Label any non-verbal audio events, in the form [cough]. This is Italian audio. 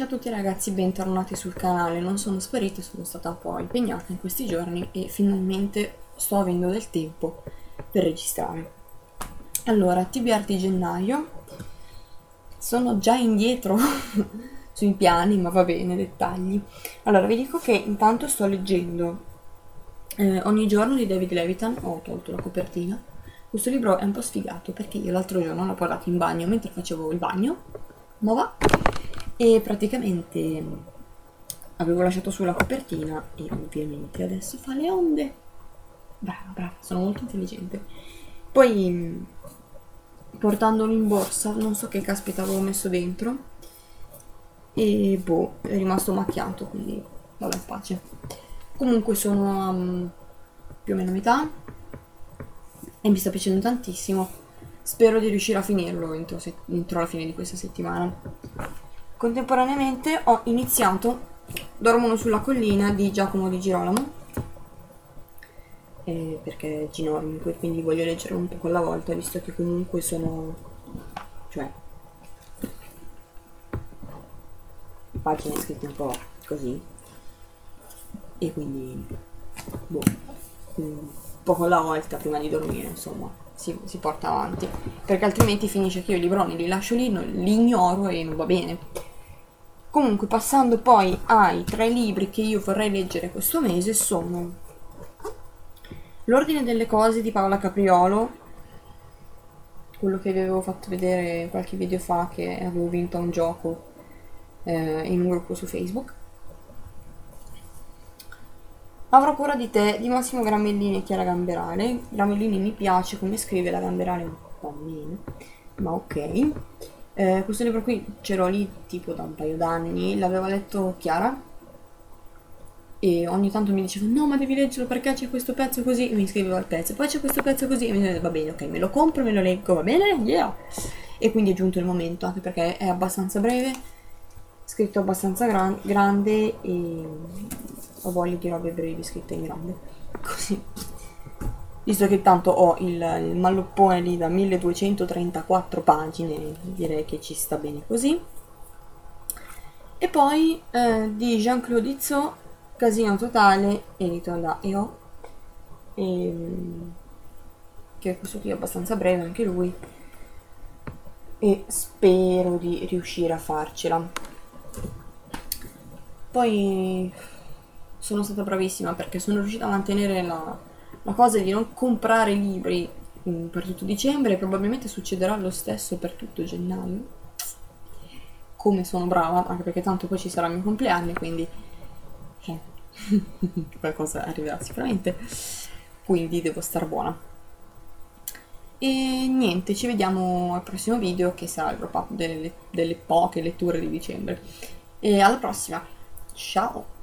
Ciao a tutti ragazzi, bentornati sul canale, non sono sparita, sono stata un po' impegnata in questi giorni e finalmente sto avendo del tempo per registrare. Allora, TBR di gennaio, sono già indietro [laughs] sui piani, ma va bene, dettagli. Allora, vi dico che intanto sto leggendo eh, Ogni giorno di David Levitan, ho tolto la copertina. Questo libro è un po' sfigato perché io l'altro giorno l'ho portato in bagno mentre facevo il bagno, ma va e praticamente avevo lasciato sulla copertina e ovviamente adesso fa le onde. Brava, brava, sono molto intelligente. Poi portandolo in borsa, non so che caspita avevo messo dentro e boh, è rimasto macchiato, quindi vabbè, pace. Comunque sono um, più o meno metà e mi sta piacendo tantissimo. Spero di riuscire a finirlo entro, entro la fine di questa settimana. Contemporaneamente ho iniziato Dormono sulla collina di Giacomo di Girolamo. Eh, perché è ginormico e quindi voglio leggerlo un po' alla volta visto che comunque sono cioè pagine scritte un po' così. E quindi boh, un po' alla volta prima di dormire insomma si, si, porta avanti. Perché altrimenti finisce che io i libroni li lascio lì, non, li ignoro e non va bene Comunque, passando poi ai tre libri che io vorrei leggere questo mese sono L'ordine delle cose di Paola Capriolo, quello che vi avevo fatto vedere qualche video fa che avevo vinto un gioco eh, in un gruppo su Facebook. Avrò cura di te di Massimo Gramellini e Chiara Gamberale. Gramellini mi piace come scrive, la Gamberale un po' meno, ma ok. Eh, questo libro qui ce l'ho lì tipo da un paio d'anni, l'aveva letto Chiara e ogni tanto mi diceva no ma devi leggerlo perché c'è questo pezzo così e mi scriveva il pezzo, poi c'è questo pezzo così e mi diceva va bene ok me lo compro, me lo leggo, va bene? Yeah! E quindi è giunto il momento anche perché è abbastanza breve, scritto abbastanza gran grande e ho voglia di robe brevi scritte in grande, così visto che tanto ho il, il malloppone lì da 1234 pagine direi che ci sta bene così. E poi eh, di Jean-Claude Izzot Casino Totale edito da EO e, ehm, che questo qui è abbastanza breve anche lui. E spero di riuscire a farcela. Poi sono stata bravissima perché sono riuscita a mantenere la, la cosa di non comprare libri mm, per tutto dicembre probabilmente succederà lo stesso per tutto gennaio. Come sono brava, anche perché tanto poi ci sarà il mio compleanno, quindi eh, [laughs] qualcosa arriverà sicuramente. Quindi devo star buona. E niente, ci vediamo al prossimo video che sarà il wrap up delle, delle poche letture di dicembre. E alla prossima. Ciao!